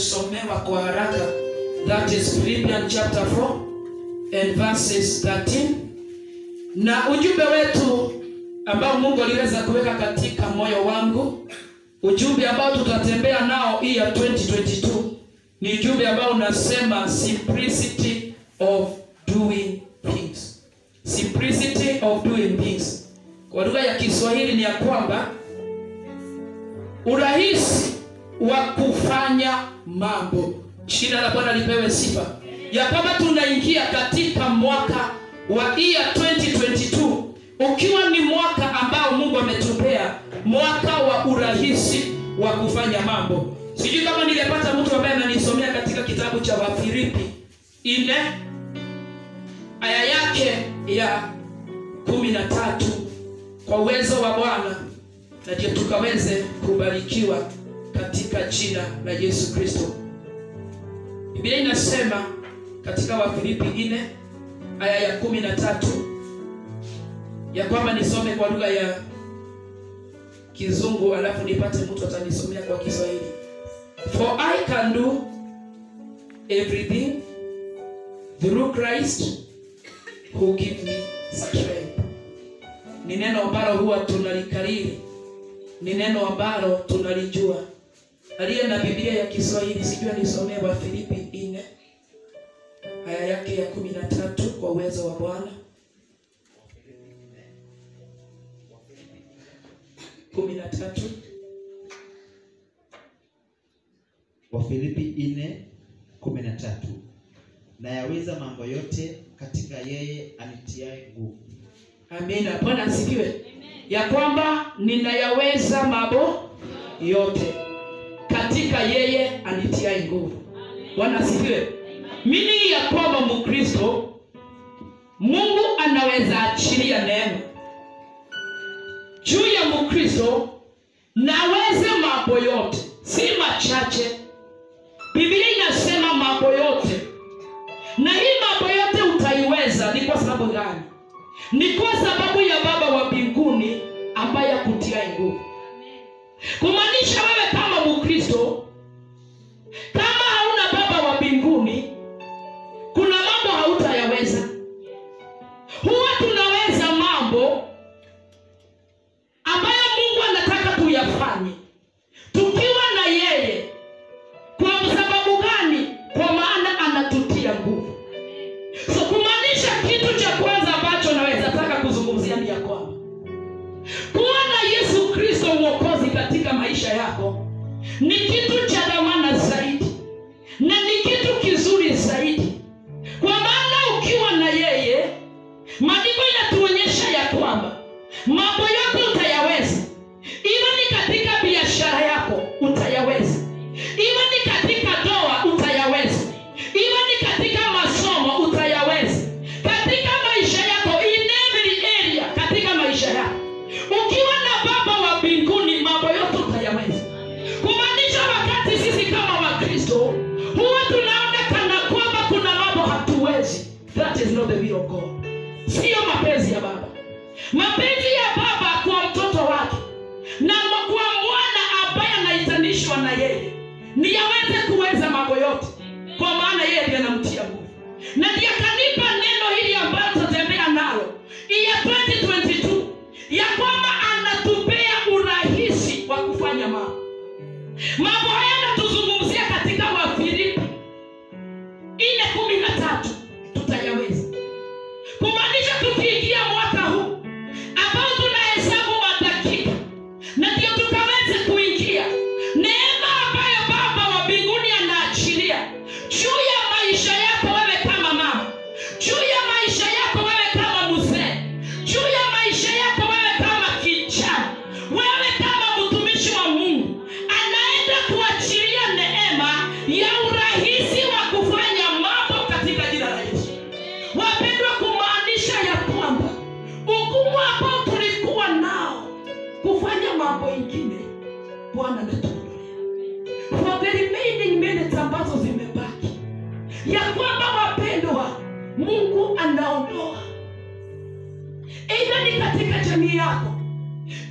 kusomewa kwa haraka. That is philippians chapter 4 and verses 13 na ujumbe wetu ambao mungu aliweza kuweka katika moyo wangu ujumbe ambao tutatembea nao hii ya 2022 ni ujumbe ambao unasema simplicity of doing things. Simplicity of doing things. Kwa lugha ya kiswahili ni ya kwamba urahisi wa kufanya mambo. Jina la bwana lipewe sifa. Ya kwamba tunaingia katika mwaka wa year 2022 ukiwa ni mwaka ambao mungu ametupea mwaka wa urahisi wa kufanya mambo. Sijui kama nilipata mtu ambaye ananisomea katika kitabu cha wafilipi ine aya yake ya kumi na tatu kwa uwezo wa bwana na ndio tukaweze kubarikiwa katika jina la yesu kristo. Biblia inasema katika wafilipi ine aya ya kumi na tatu ya kwamba nisome kwa lugha ya kizungu alafu nipate mtu atanisomea kwa kiswahili. For i can do everything through christ who give me strength. Ni neno ambalo huwa tunalikariri. Ni neno ambalo tunalijua. Aliye na biblia ya kiswahili sijua nisomee wa filipi 4 aya yake ya kumi na tatu kwa uwezo wa bwana kumi na tatu. Wafilipi ine kumi na tatu. Na yaweza mambo yote katika yeye anitiae nguvu. Amina. Bwana asifiwe. Ya kwamba ninayaweza mambo yote katika yeye anitiae nguvu. Bwana asifiwe. Mini ya kwamba mkristo mungu anaweza achilia neema juu ya mkristo naweze mambo yote. Si machache. Biblia inasema mambo yote. Na hii mambo yote utaiweza. Ni kwa sababu gani? Ni kwa sababu ya baba wa ni yaweze kuweza mambo yote. Kwa maana yeye ndiye anamtia nguvu. Na ndiye akanipa neno hili ambayo tutatembea nalo. Ya 2022 ya kwamba anatupea urahisi wa kufanya mambo. Mambo haya anatuzungumzia katika wafilipi ine kumi na tatu ya kwamba wapendwa, Mungu anaondoa, iwe ni katika jamii yako,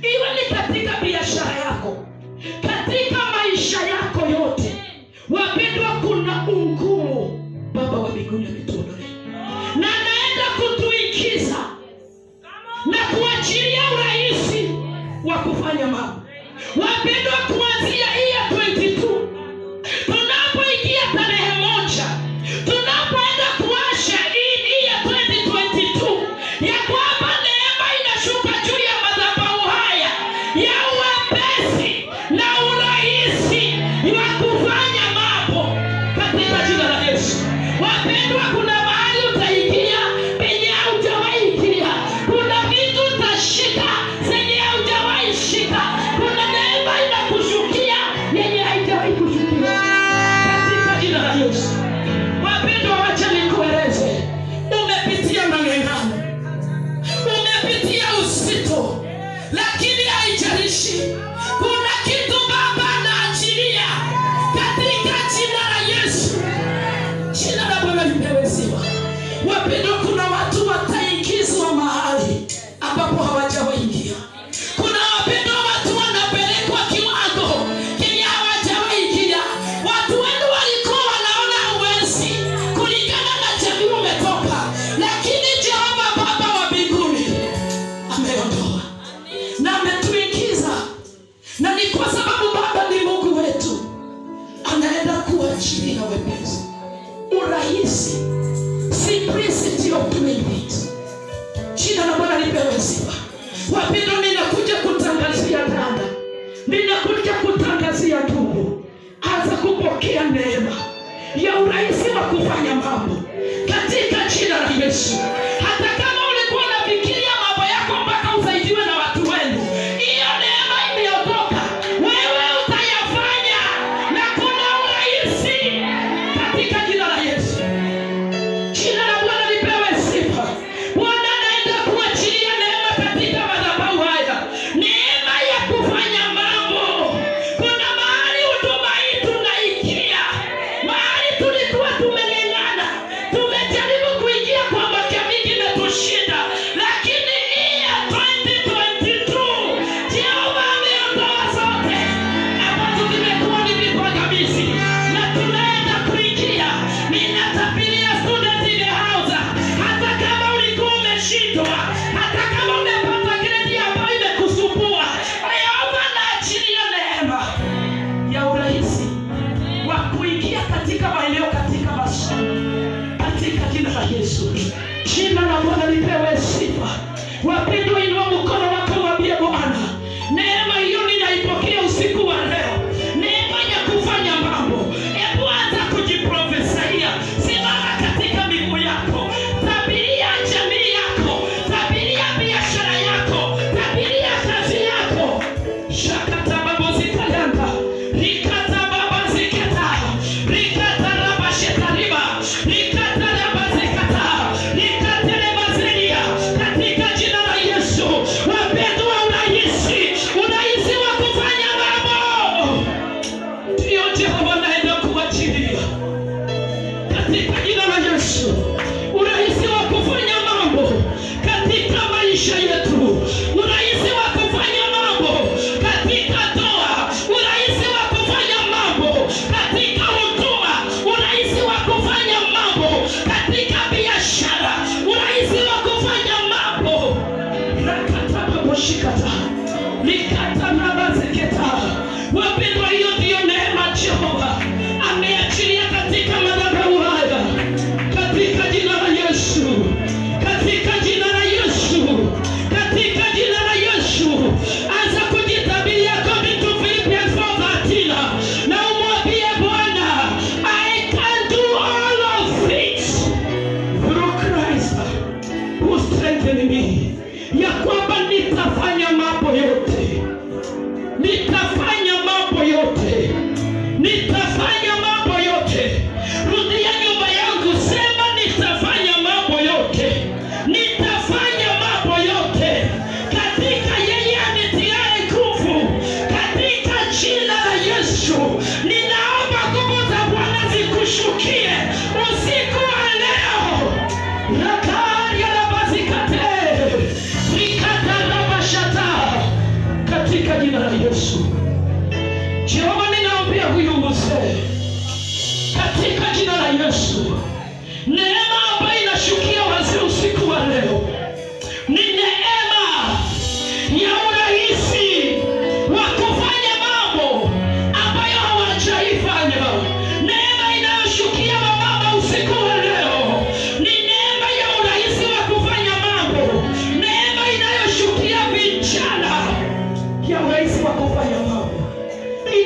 iwe ni katika biashara yako, katika maisha yako yote, wapendwa, kuna ungumu. Baba wa mbinguni ametuondolea na ni kwa sababu baba ni mungu wetu anaenda kuachilia wepesi. Urahisi simplicity of doing it. Jina la bwana lipewe sifa. Wapenda katika maeneo katika masomo katika jina la yesu. Jina la bwana lipewe sifa. Wapendwa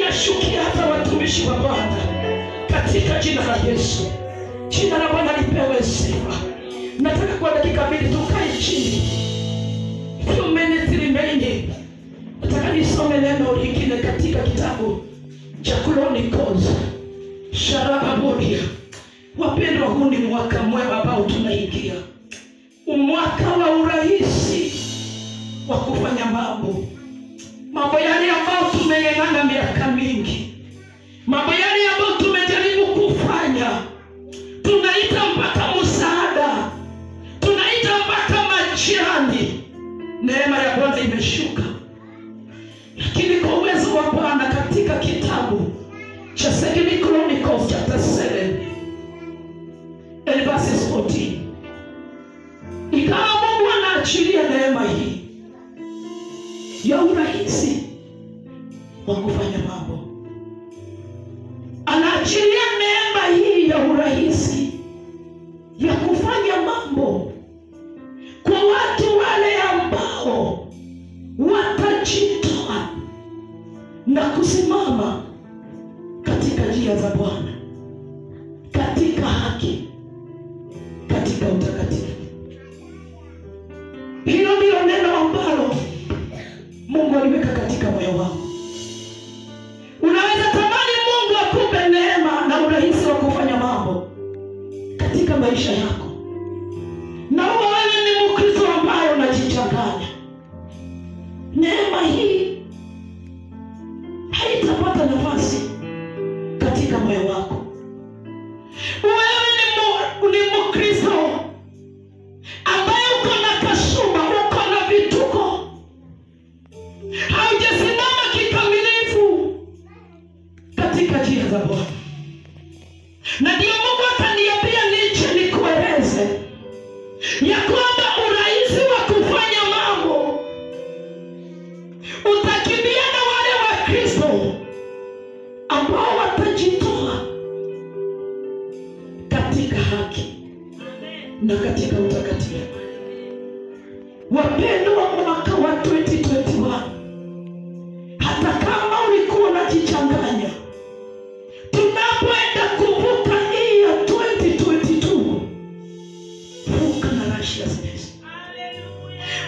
inashukia hata watumishi wa bwana. Katika jina la yesu jina la bwana lipewe sifa. Nataka kwa dakika mbili tukae chini. Few minutes remaining. Nataka nisome neno lingine katika kitabu cha chronicles. Sharababodia wapendwa huu ni mwaka mwema ambao tunaingia. Mwaka wa urahisi wa kufanya mambo mambo yale ambayo tumeng'ang'ana miaka mingi. Mambo yale ambayo tumejaribu kufanya. Tunaita mpaka msaada. Tunaita mpaka majirani. Neema ya kwanza imeshuka. Lakini kwa uwezo wa bwana katika kitabu cha Second Chronicles chapter 7 and verses 14 ikawa mungu anaachilia neema hii ya urahisi wa kufanya mambo. Anaachilia neema hii ya urahisi ya kufanya mambo kwa watu wale ambao watajitoa na kusimama katika njia za bwana katika haki katika utakatifu katika moyo wangu unaweza tamani mungu akupe neema na urahisi wa kufanya mambo katika maisha yako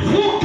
Фух!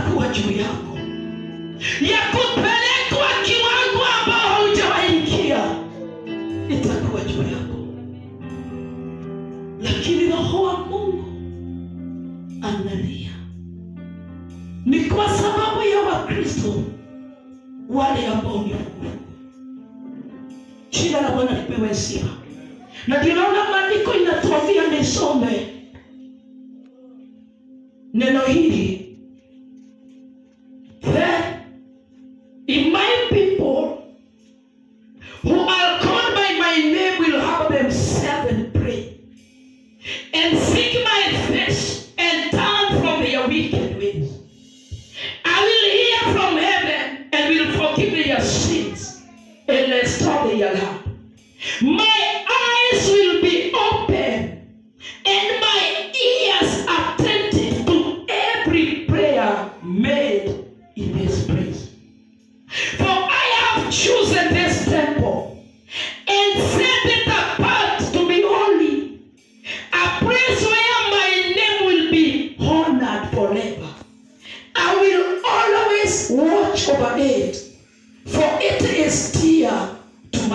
Itakuwa juu yako. Ya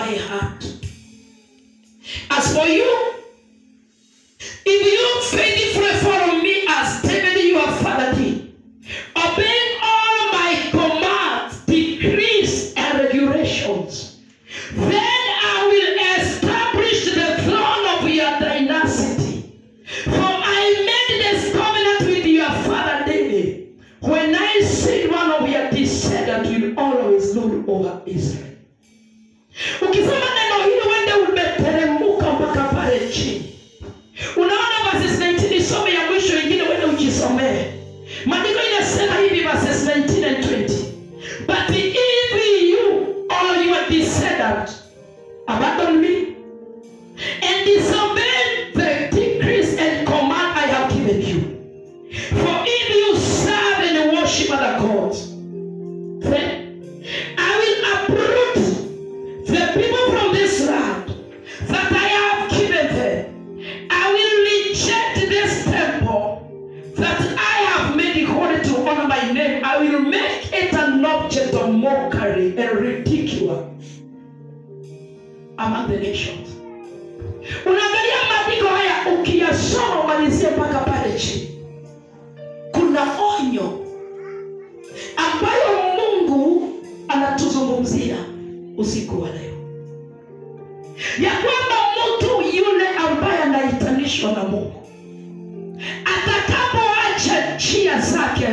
by her hiyo ambayo Mungu anatuzungumzia usiku wa leo, ya kwamba mtu yule ambaye anaitanishwa na Mungu atakapoacha njia zake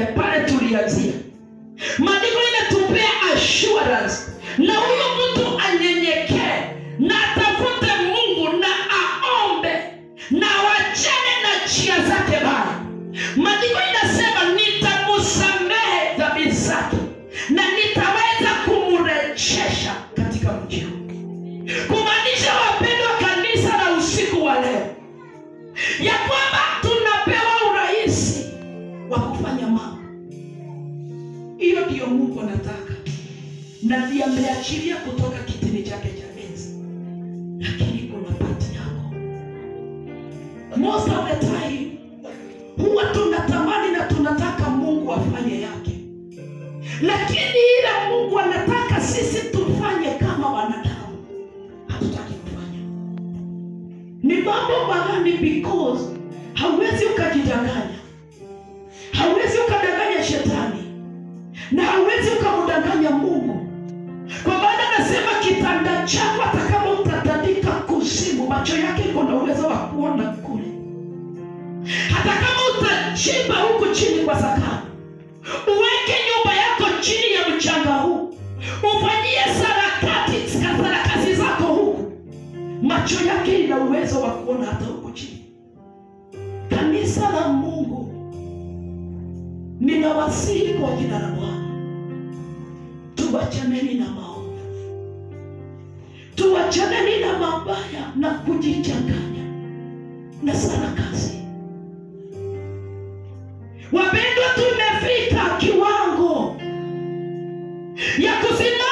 na yameachilia kutoka kitini chake cha enzi, lakini kuna pati yako. mosa metai huwa tunatamani na tunataka Mungu afanye yake, lakini ile Mungu anataka sisi tufanye kama wanadamu, hatutaki kufanya. Ni mambo magani? Because hauwezi ukajidanganya, hauwezi ukadanganya shetani na hauwezi ukamdanganya Mungu ajabu atakapo utatandika kuzimu, macho yake iko na uwezo wa kuona kule. Hata kama utachimba huku chini kwa sakani, uweke nyumba yako chini ya mchanga huu, ufanyie sarakati sarakasi zako huku, macho yake ina uwezo wa kuona hata huku chini. Kanisa la Mungu, ninawasihi kwa jina la Bwana, tuwachaneni na mao achaneni na mabaya na kujichanganya na sarakasi. Wapendwa, tumefika kiwango ya kusimama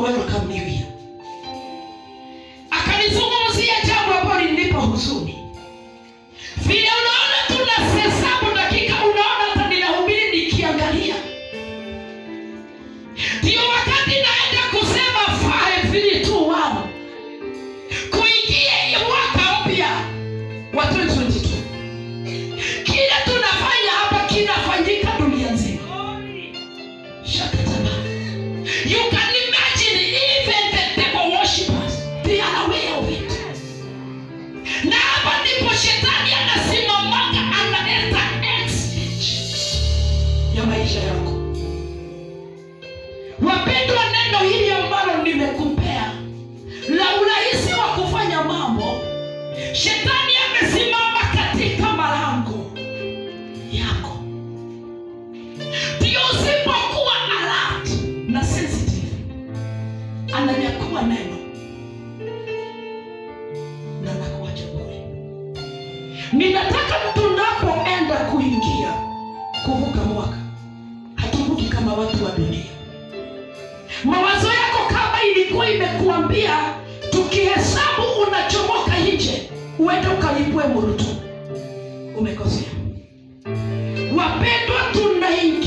Watu New kukamiliwa. kuambia tukihesabu unachomoka nje uende ukalipue murutu. Umekosea. Wapendwa tunaingia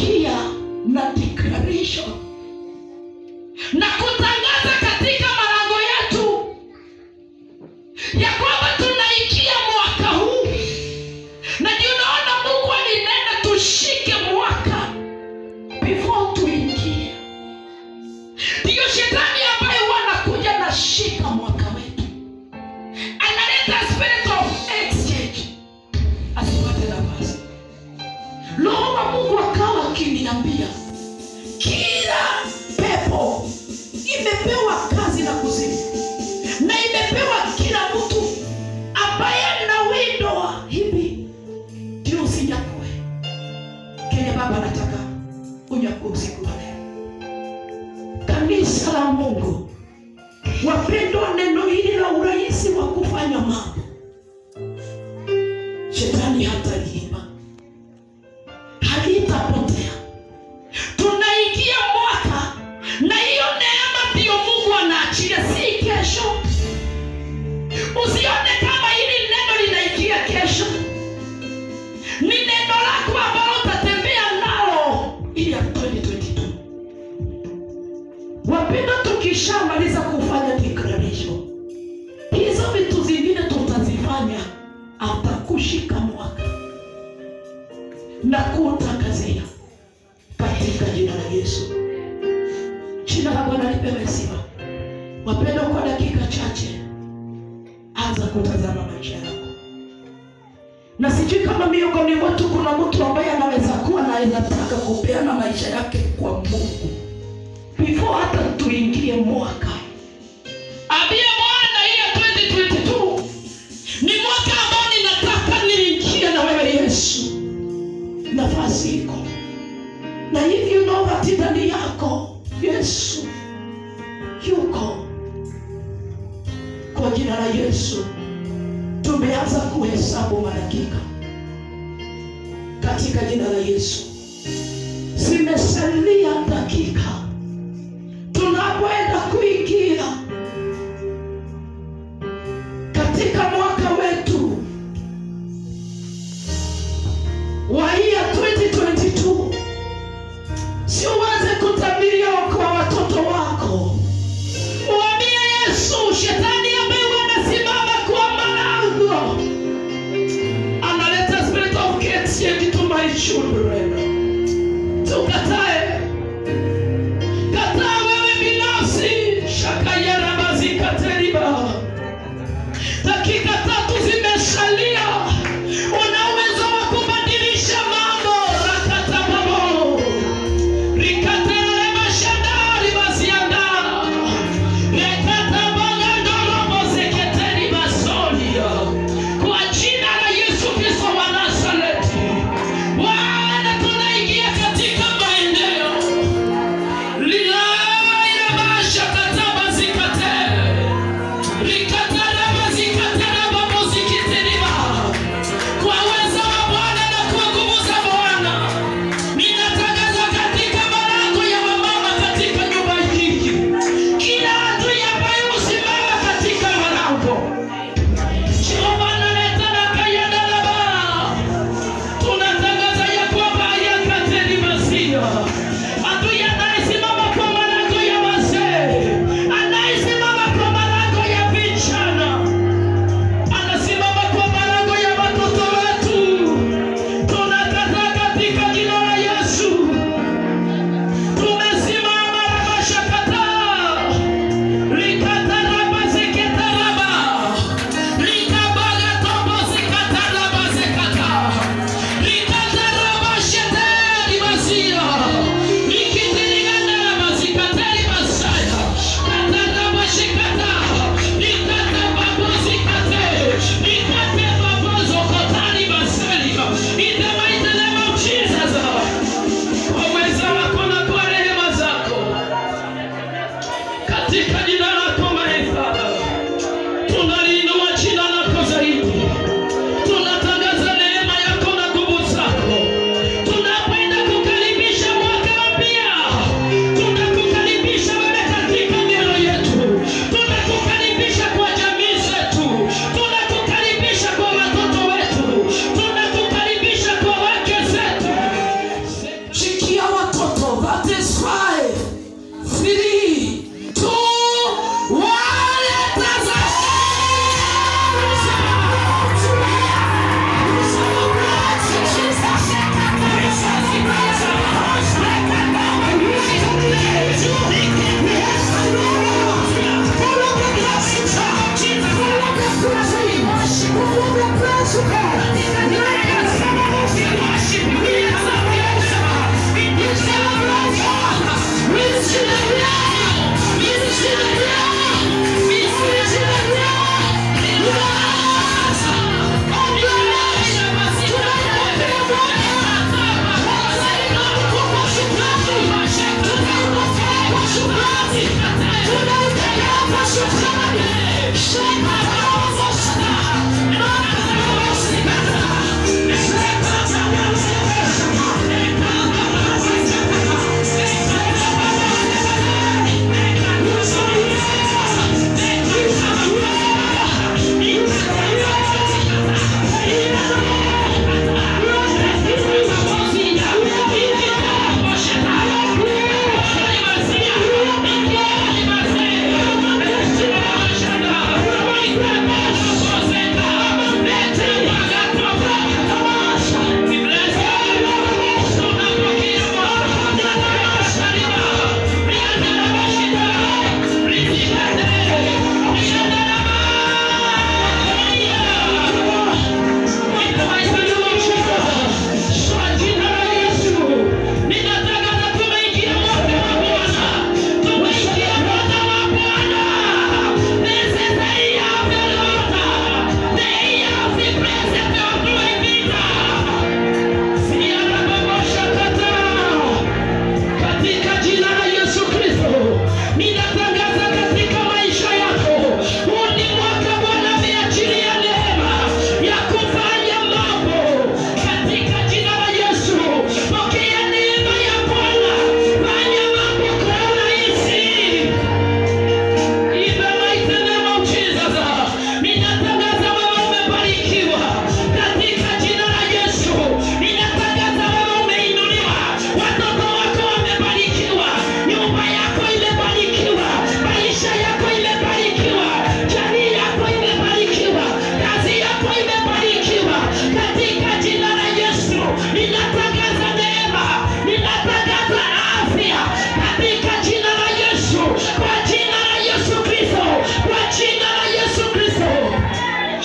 kutazama maisha yako. Na sijui kama miongoni mwetu kuna mtu ambaye anaweza kuwa na anataka kupeana maisha yake kwa mungu. Before hata tuingie mwaka. Abia bwana hiyo 2022 ni mwaka ambao ninataka niingie na wewe yesu. Nafasi iko. Na hivi you know that ndani yako yesu? Yuko. Kwa jina la yesu tumeanza kuhesabu madakika katika jina la Yesu. Zimesalia dakika tunapoenda kuingia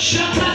Shut up.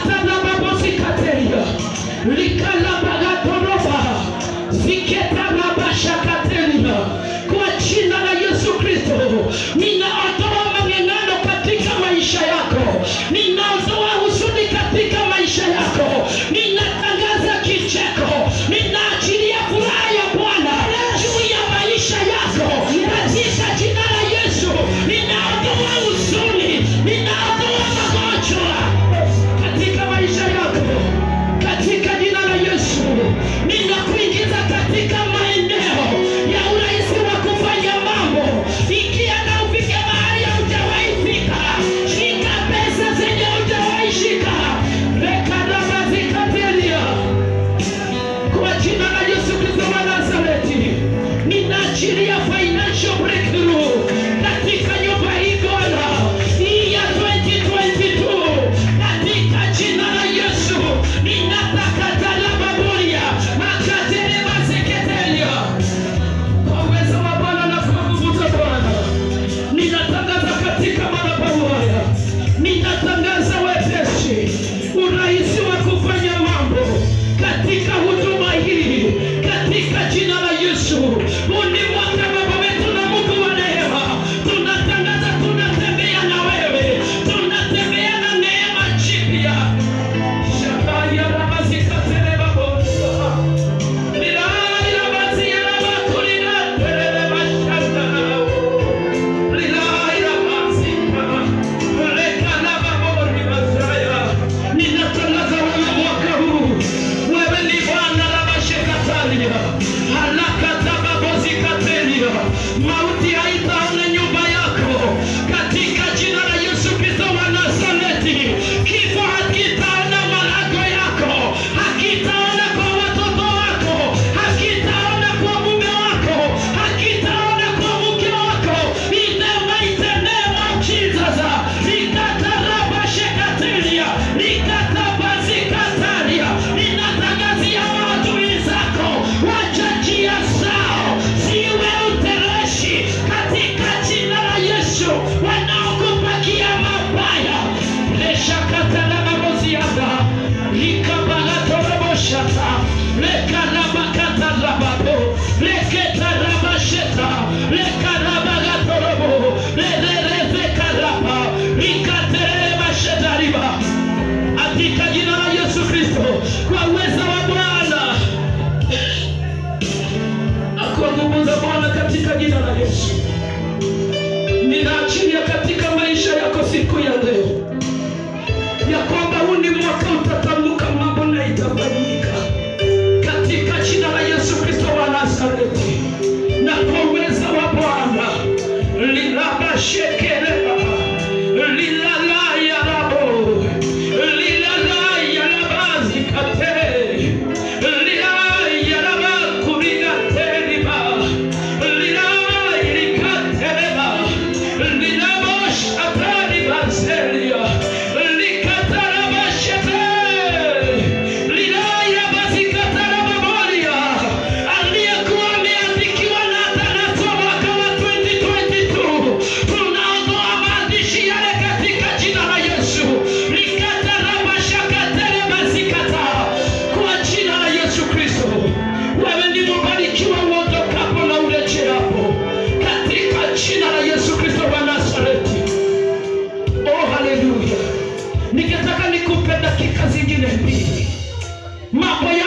Dakika zingine mbili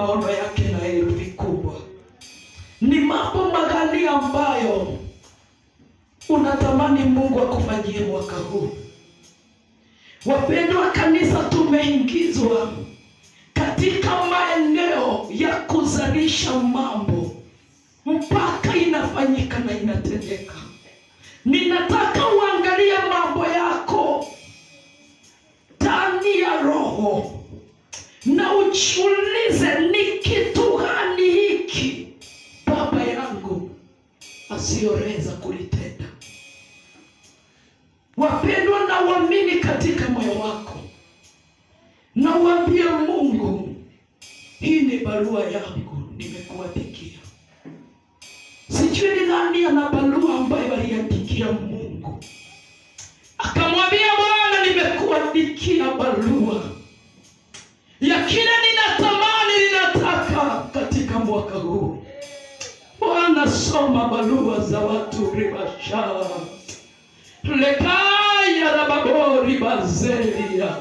maono yake na elimu kubwa. Ni mambo magani ambayo unatamani Mungu akufanyie mwaka huu? Wapendwa kanisa, tumeingizwa katika maeneo ya kuzalisha mambo mpaka inafanyika na inatendeka. Ninataka uangalie mambo yako ndani ya roho na uchulize ni kitu gani hiki baba yangu asiyoweza kulitenda. Wapendwa na uamini katika moyo wako, na uambie Mungu, hii ni barua yangu nimekuandikia. Sijui ni nani ana barua soma barua za watu ribasha. Lekaya rababori bazeria.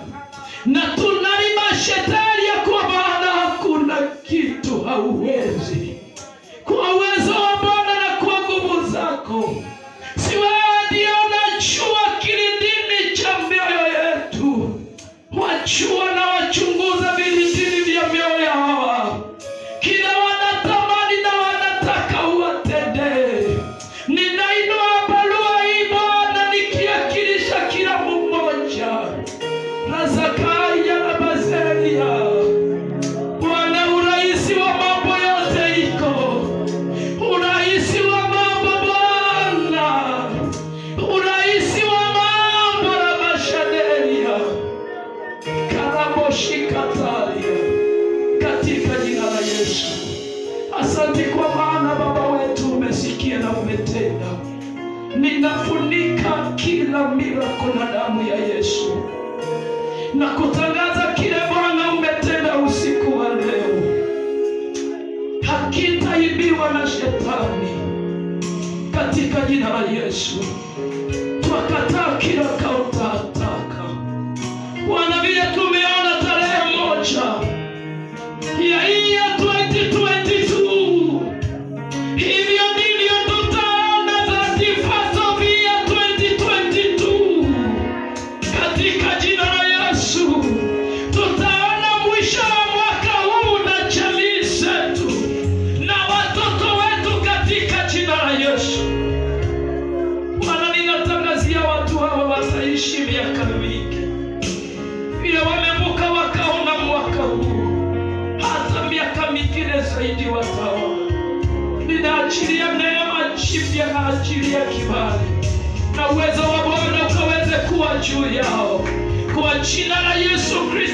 Na tunaribashetari ya kwa maana hakuna kitu hauwezi. na kutangaza kile Bwana umetenda usiku wa leo. Hakitaibiwa na shetani katika jina la Yesu. Twakataa kila kauli kwa juu yao kwa jina la Yesu Kristo.